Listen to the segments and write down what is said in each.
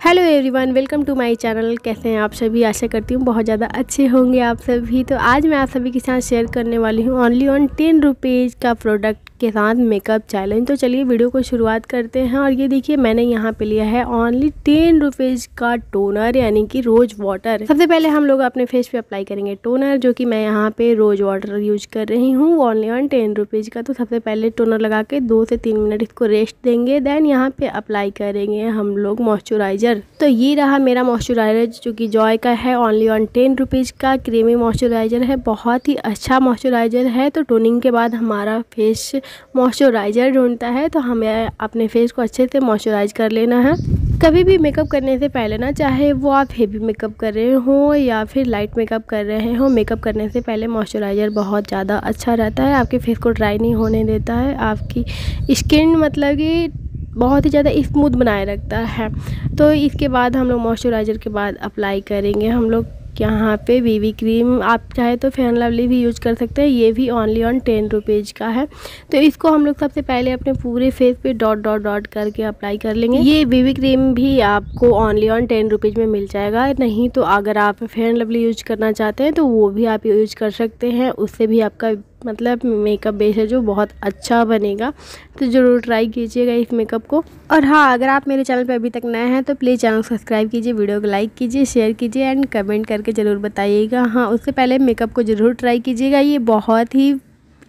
Hello everyone, welcome to my channel. कैसे हैं आप सभी? आशा करती हूँ बहुत ज़्यादा अच्छे होंगे आप सभी। तो आज मैं आप सभी के साथ शेयर करने वाली हूँ ओनली ऑन टेन रुपीज़ का प्रोडक्ट। के साथ मेकअप चैलेंज। तो चलिए वीडियो को शुरुआत करते हैं और ये देखिए मैंने यहाँ पे लिया है ओनली टेन रुपीज़ का टोनर यानी कि रोज वाटर सबसे पहले हम लोग अपने फेस पे अप्लाई करेंगे टोनर जो कि मैं यहाँ पे रोज वाटर यूज़ कर रही हूँ ओनली ऑन टेन रुपीज़ का। तो सबसे पहले टोनर लगा के दो से तीन मिनट इसको रेस्ट देंगे देन यहाँ पे अप्लाई करेंगे हम लोग मॉइस्चराइज़र तो ये रहा मेरा मॉइस्चराइज़र जो कि जॉय का है ओनली ऑन टेन रुपीज़ का। क्रीमी मॉइस्चराइज़र है, बहुत ही अच्छा मॉइस्चराइज़र है। तो टोनिंग के बाद हमारा फेस मॉइस्चराइज़र ढूंढता है तो हमें अपने फेस को अच्छे से मॉइस्चराइज कर लेना है। कभी भी मेकअप करने से पहले ना, चाहे वो आप हेवी मेकअप कर रहे हो या फिर लाइट मेकअप कर रहे हो, मेकअप करने से पहले मॉइस्चराइज़र बहुत ज़्यादा अच्छा रहता है, आपके फेस को ड्राई नहीं होने देता है, आपकी स्किन मतलब कि बहुत ही ज़्यादा स्मूथ बनाए रखता है। तो इसके बाद हम लोग मॉइस्चराइज़र के बाद अप्लाई करेंगे, हम लोग यहाँ पे बीबी क्रीम आप चाहे तो फेयर लवली भी यूज़ कर सकते हैं। ये भी ओनली ऑन टेन रुपीज़ का है। तो इसको हम लोग सबसे पहले अपने पूरे फेस पे डॉट डॉट डॉट करके अप्लाई कर लेंगे। ये बीबी क्रीम भी आपको ओनली ऑन टेन रुपीज़ में मिल जाएगा। नहीं तो अगर आप फेयर लवली यूज़ करना चाहते हैं तो वो भी आप यूज़ कर सकते हैं। उससे भी आपका मतलब मेकअप बेस है जो बहुत अच्छा बनेगा तो ज़रूर ट्राई कीजिएगा इस मेकअप को। और हाँ अगर आप मेरे चैनल पर अभी तक नए हैं तो प्लीज़ चैनल सब्सक्राइब कीजिए वीडियो को लाइक कीजिए शेयर कीजिए एंड कमेंट करके ज़रूर बताइएगा। हाँ उससे पहले मेकअप को ज़रूर ट्राई कीजिएगा। ये बहुत ही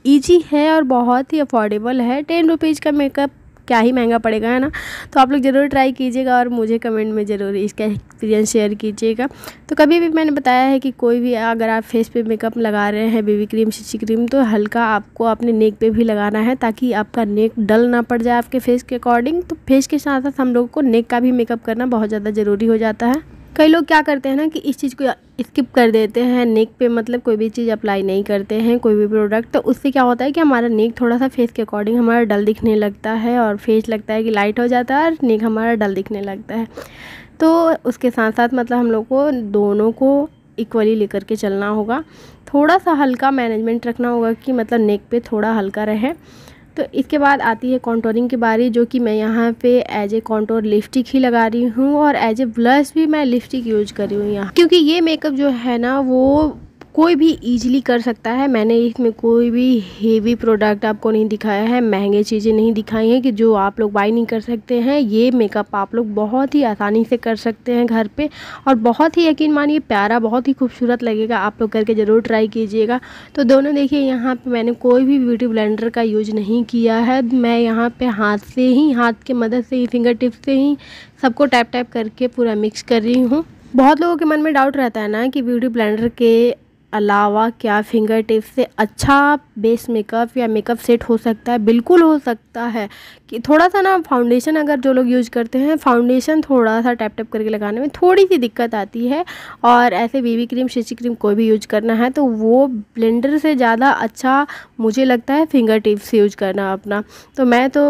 ईजी है और बहुत ही अफोर्डेबल है। टेन रुपीज़ का मेकअप क्या ही महँगा पड़ेगा, है ना? तो आप लोग ज़रूर ट्राई कीजिएगा और मुझे कमेंट में ज़रूर इसका एक्सपीरियंस शेयर कीजिएगा। तो कभी भी मैंने बताया है कि कोई भी अगर आप फेस पे मेकअप लगा रहे हैं बेबी क्रीम शीशी क्रीम तो हल्का आपको अपने नेक पे भी लगाना है ताकि आपका नेक डल ना पड़ जाए आपके फेस के अकॉर्डिंग तो फेस के साथ साथ हम लोगों को नेक का भी मेकअप करना बहुत ज़्यादा ज़रूरी हो जाता है। कई लोग क्या करते हैं ना कि इस चीज़ को स्किप कर देते हैं नेक पे मतलब कोई भी चीज़ अप्लाई नहीं करते हैं, कोई भी प्रोडक्ट तो उससे क्या होता है कि हमारा नेक थोड़ा सा फेस के अकॉर्डिंग हमारा डल दिखने लगता है और फेस लगता है कि लाइट हो जाता है और नेक हमारा डल दिखने लगता है। तो उसके साथ साथ मतलब हम लोग को दोनों को इक्वली लेकर के चलना होगा। थोड़ा सा हल्का मैनेजमेंट रखना होगा कि मतलब नेक पे थोड़ा हल्का रहे। तो इसके बाद आती है कॉन्टोरिंग की बारी, जो कि मैं यहाँ पे एज ए कॉन्टोर लिपस्टिक ही लगा रही हूँ और एज ए ब्लश भी मैं लिपस्टिक यूज़ कर रही हूँ यहाँ। क्योंकि ये मेकअप जो है ना, वो कोई भी इजीली कर सकता है। मैंने इसमें कोई भी हेवी प्रोडक्ट आपको नहीं दिखाया है। महँगे चीज़ें नहीं दिखाई हैं कि जो आप लोग बाई नहीं कर सकते हैं। ये मेकअप आप लोग बहुत ही आसानी से कर सकते हैं घर पे। और बहुत ही यकीन मानिए, प्यारा, बहुत ही खूबसूरत लगेगा। आप लोग करके ज़रूर ट्राई कीजिएगा। तो दोनों देखिए, यहाँ पर मैंने कोई भी ब्यूटी ब्लेंडर का यूज़ नहीं किया है। मैं यहाँ पर हाथ से ही, हाथ की मदद से ही फिंगर टिप से ही सबको टैप टैप करके पूरा मिक्स कर रही हूँ। बहुत लोगों के मन में डाउट रहता है ना कि ब्यूटी ब्लेंडर के अलावा क्या फिंगर टिप से अच्छा बेस मेकअप या मेकअप सेट हो सकता है? बिल्कुल हो सकता है। कि थोड़ा सा ना फाउंडेशन अगर जो लोग यूज़ करते हैं फाउंडेशन थोड़ा सा टैप टैप करके लगाने में थोड़ी सी दिक्कत आती है। और ऐसे बीबी क्रीम शीशी क्रीम कोई भी यूज़ करना है तो वो ब्लेंडर से ज़्यादा अच्छा मुझे लगता है फिंगर टिप्स यूज़ करना अपना। तो मैं तो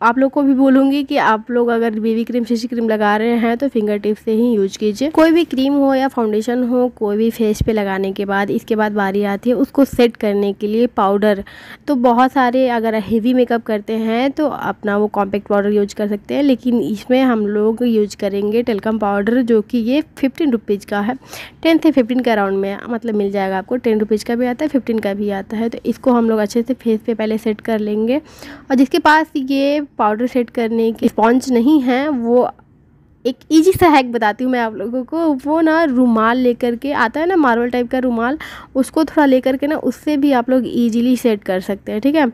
आप लोग को भी बोलूँगी कि आप लोग अगर बेबी क्रीम शीशी क्रीम लगा रहे हैं तो फिंगर टिप से ही यूज़ कीजिए। कोई भी क्रीम हो या फाउंडेशन हो, कोई भी फेस पे लगाने के बाद, इसके बाद बारी आती है उसको सेट करने के लिए पाउडर तो बहुत सारे अगर हेवी मेकअप करते हैं तो अपना वो कॉम्पैक्ट पाउडर यूज़ कर सकते हैं, लेकिन इसमें हम लोग यूज़ करेंगे टेलकम पाउडर जो कि ये फिफ्टीन रुपीज़ का है। टेन से फिफ्टीन के अराउंड में मतलब मिल जाएगा आपको। टेन रुपीज़ का भी आता है फिफ्टीन का भी आता है तो इसको हम लोग अच्छे से फेस पे पहले सेट कर लेंगे। और जिसके पास ये पाउडर सेट करने की स्पॉन्ज नहीं है, वो एक इजी सा हैक बताती हूँ मैं आप लोगों को। वो ना रुमाल लेकर के आता है ना मार्बल टाइप का रुमाल, उसको थोड़ा लेकर के ना, उससे भी आप लोग इजीली सेट कर सकते हैं, ठीक है?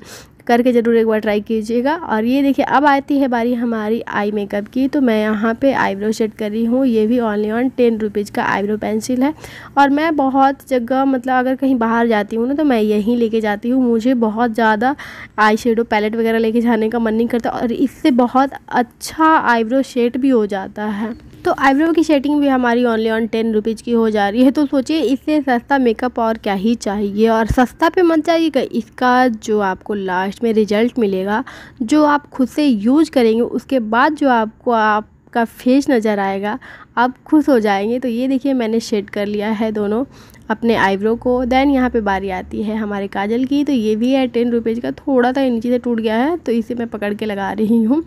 करके ज़रूर एक बार ट्राई कीजिएगा। और ये देखिए, अब आती है बारी हमारी आई मेकअप की। तो मैं यहाँ पे आईब्रो सेट कर रही हूँ। ये भी ऑनली ऑन टेन रुपीज़ का आईब्रो पेंसिल है। और मैं बहुत जगह मतलब अगर कहीं बाहर जाती हूँ ना तो मैं यहीं लेके जाती हूँ। मुझे बहुत ज़्यादा आई शेडो पैलेट वगैरह लेके जाने का मन नहीं करता। और इससे बहुत अच्छा आईब्रो शेड भी हो जाता है। तो आईब्रो की शेडिंग भी हमारी ओनली ऑन टेन रुपीज़ की हो जा रही है। तो सोचिए, इससे सस्ता मेकअप और क्या ही चाहिए? और सस्ता पे मत जाइएगा। इसका जो आपको लास्ट में रिज़ल्ट मिलेगा, जो आप खुद से यूज़ करेंगे, उसके बाद जो आपको आप का फेस नज़र आएगा, आप खुश हो जाएँगे। तो ये देखिए, मैंने शेड कर लिया है दोनों। अपने आईब्रो को देन यहाँ पे बारी आती है हमारे काजल की तो ये भी है टेन रुपीज़ का, थोड़ा सा नीचे से टूट गया है तो इसे मैं पकड़ के लगा रही हूँ।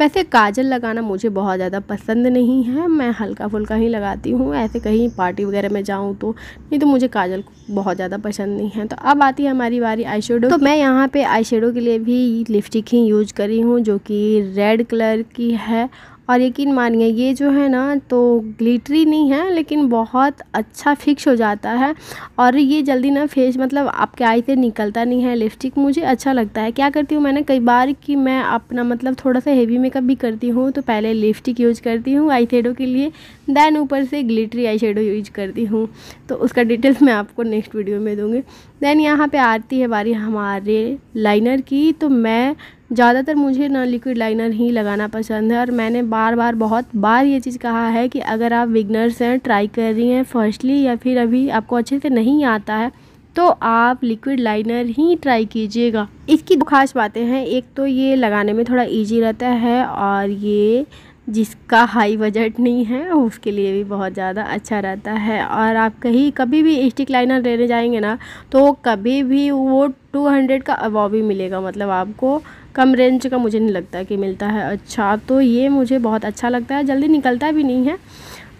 वैसे काजल लगाना मुझे बहुत ज़्यादा पसंद नहीं है, मैं हल्का फुल्का ही लगाती हूँ, ऐसे कहीं पार्टी वगैरह में जाऊँ तो नहीं तो मुझे काजल बहुत ज़्यादा पसंद नहीं है। तो अब आती है हमारी बारी आई तो मैं यहाँ पर आई के लिए भी लिपस्टिक ही यूज़ करी हूँ, जो कि रेड कलर की है और यकीन मानिए, ये जो है ना तो ग्लिटरी नहीं है, लेकिन बहुत अच्छा फिक्स हो जाता है। और ये जल्दी ना फेस मतलब आपके आई से निकलता नहीं है लिपस्टिक। मुझे अच्छा लगता है। क्या करती हूँ मैंने, कई बार कि मैं अपना मतलब थोड़ा सा हेवी मेकअप भी करती हूँ तो पहले लिपस्टिक यूज़ करती हूँ आई के लिए दैन ऊपर से ग्लिटरी आई यूज़ करती हूँ। तो उसका डिटेल्स मैं आपको नेक्स्ट वीडियो में दूँगी। दैन यहाँ पर आती है बारी हमारे लाइनर की तो मैं ज़्यादातर मुझे ना लिक्विड लाइनर ही लगाना पसंद है और मैंने बार बार बहुत बार ये चीज़ कहा है कि अगर आप विगनर्स हैं ट्राई कर रही हैं फर्स्टली या फिर अभी आपको अच्छे से नहीं आता है तो आप लिक्विड लाइनर ही ट्राई कीजिएगा। इसकी दो खास बातें हैं। एक तो ये लगाने में थोड़ा इजी रहता है और ये जिसका हाई बजट नहीं है, उसके लिए भी बहुत ज़्यादा अच्छा रहता है। और आप कहीं, कभी भी स्टिक लाइनर लेने जाएँगे ना तो कभी भी वो टू हंड्रेड का अबव ही मिलेगा। मतलब आपको कम रेंज का मुझे नहीं लगता कि मिलता है अच्छा। तो ये मुझे बहुत अच्छा लगता है, जल्दी निकलता भी नहीं है।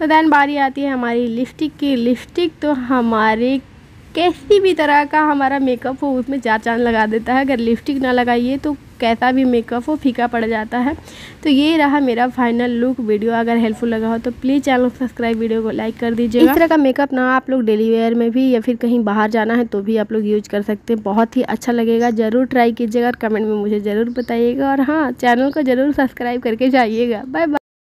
तो दैन बारी आती है हमारी लिपस्टिक की। लिपस्टिक तो हमारे कैसी भी तरह का हमारा मेकअप हो, उसमें चार चाँद लगा देता है। अगर लिपस्टिक ना लगाइए तो कैसा भी मेकअप हो, फीका पड़ जाता है। तो ये रहा मेरा फाइनल लुक वीडियो अगर हेल्पफुल लगा हो तो प्लीज़ चैनल को सब्सक्राइब वीडियो को लाइक कर दीजिए इस तरह का मेकअप ना आप लोग डेली वेयर में भी या फिर कहीं बाहर जाना है तो भी आप लोग यूज़ कर सकते हैं। बहुत ही अच्छा लगेगा। ज़रूर ट्राई कीजिएगा और कमेंट में मुझे ज़रूर बताइएगा। और हाँ चैनल को ज़रूर सब्सक्राइब करके जाइएगा। Bye bye